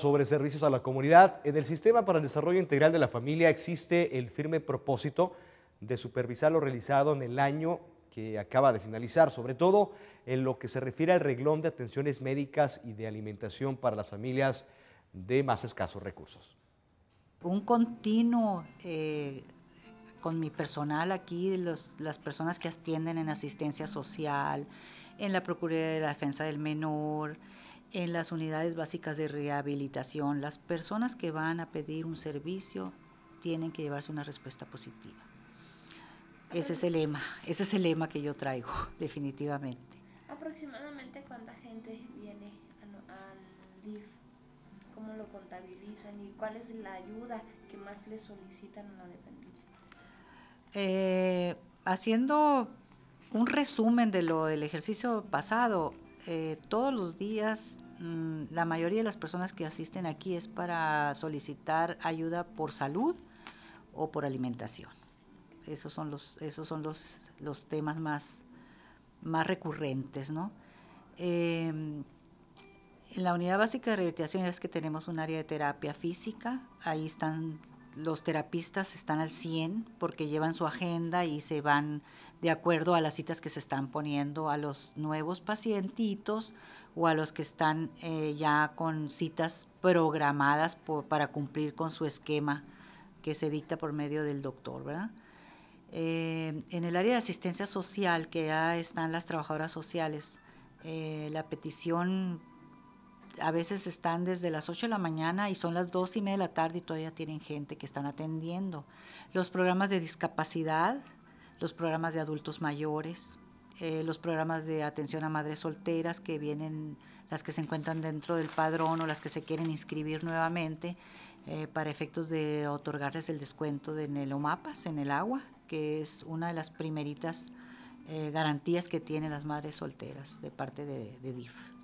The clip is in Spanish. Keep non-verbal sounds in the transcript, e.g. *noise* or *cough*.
Sobre servicios a la comunidad, en el Sistema para el Desarrollo Integral de la Familia existe el firme propósito de supervisar lo realizado en el año que acaba de finalizar, sobre todo en lo que se refiere al reglón de atenciones médicas y de alimentación para las familias de más escasos recursos. Un continuo eh, con mi personal aquí, las personas que atienden en asistencia social, en la Procuraduría de la Defensa del Menor, en las unidades básicas de rehabilitación, las personas que van a pedir un servicio tienen que llevarse una respuesta positiva. Ese es el lema, ese es el lema que yo traigo, *laughs* definitivamente. ¿Aproximadamente cuánta gente viene al DIF? ¿Cómo lo contabilizan y cuál es la ayuda que más le solicitan a la dependencia? Eh, haciendo un resumen de lo del ejercicio pasado, eh, todos los días mm, la mayoría de las personas que asisten aquí es para solicitar ayuda por salud o por alimentación. Esos son los, esos son los, los temas más, más recurrentes, ¿no? Em, en la unidad básica de rehabilitación es que tenemos un área de terapia física, ahí están los terapistas están al 100 porque llevan su agenda y se van de acuerdo a las citas que se están poniendo a los nuevos pacientitos o a los que están eh, ya con citas programadas para cumplir con su esquema que se dicta por medio del doctor, ¿verdad? Eh, en el área de asistencia social, que ya están las trabajadoras sociales, eh, la petición a veces están desde las 8 de la mañana y son las 2 y media de la tarde y todavía tienen gente que están atendiendo. Los programas de discapacidad, los programas de adultos mayores, eh, los programas de atención a madres solteras que vienen, las que se encuentran dentro del padrón o las que se quieren inscribir nuevamente eh, para efectos de otorgarles el descuento de en el en el agua, que es una de las primeritas eh, garantías que tienen las madres solteras de parte de DIF.